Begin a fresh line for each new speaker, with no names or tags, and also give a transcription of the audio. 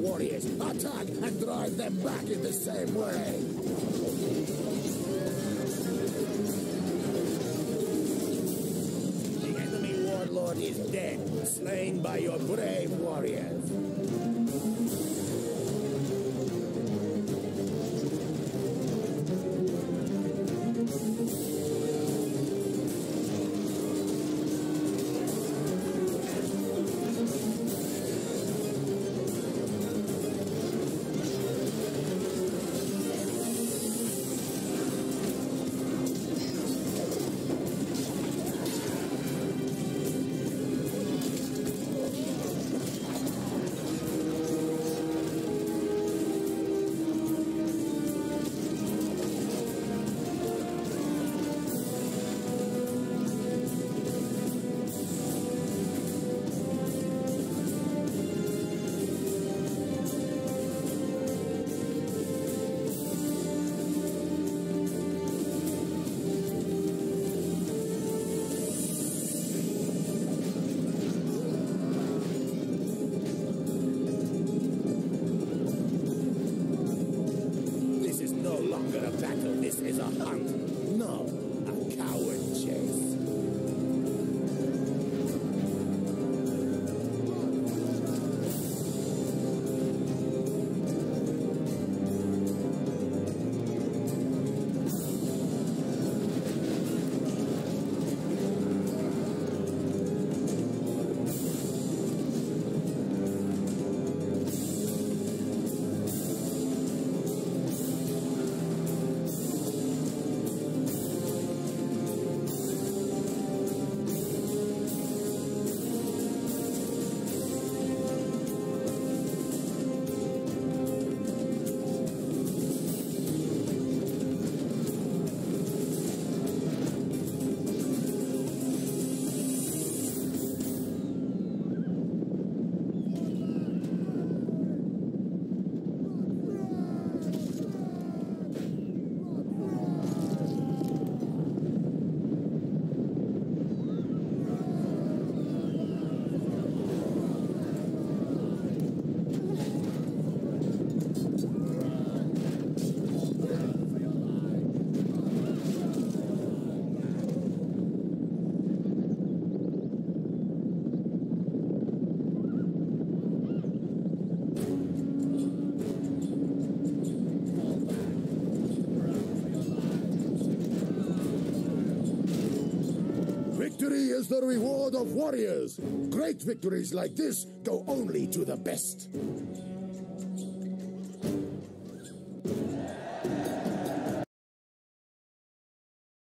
warriors. Attack and drive them back in the same way. The enemy warlord is dead, slain by your brave warriors. This is Victory is the reward of warriors. Great victories like this go only to the best.